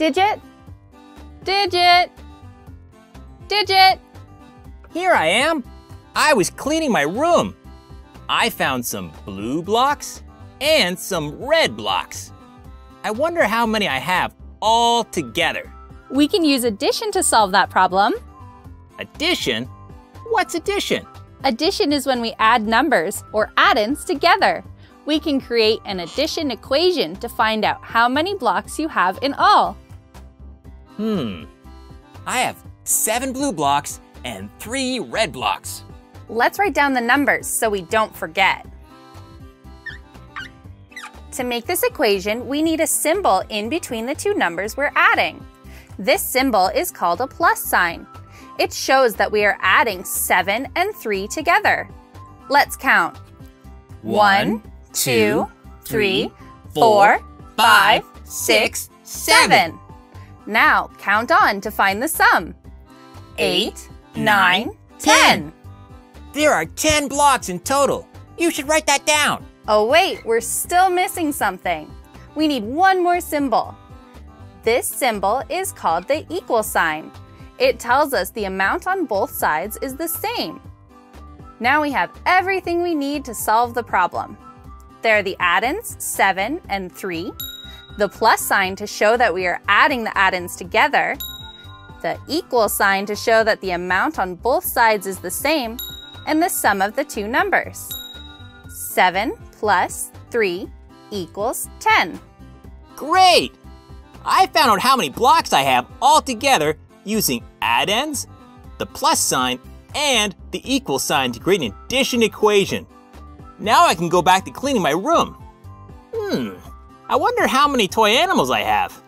Digit? Digit? Digit? Here I am. I was cleaning my room. I found some blue blocks and some red blocks. I wonder how many I have all together. We can use addition to solve that problem. Addition? What's addition? Addition is when we add numbers, or addends, together. We can create an addition equation to find out how many blocks you have in all. Hmm. I have seven blue blocks and three red blocks. Let's write down the numbers so we don't forget. To make this equation, we need a symbol in between the two numbers we're adding. This symbol is called a plus sign. It shows that we are adding 7 and 3 together. Let's count. One, two, three, four, five, six, seven. Now count on to find the sum. Eight, nine, ten. There are 10 blocks in total. You should write that down. Oh wait, we're still missing something. We need one more symbol. This symbol is called the equal sign. It tells us the amount on both sides is the same. Now we have everything we need to solve the problem. There are the addends, 7 and 3, the plus sign to show that we are adding the addends together, the equal sign to show that the amount on both sides is the same, and the sum of the two numbers. 7 plus 3 equals 10. Great! I found out how many blocks I have all together using addends, the plus sign, and the equal sign to create an addition equation. Now I can go back to cleaning my room. Hmm, I wonder how many toy animals I have.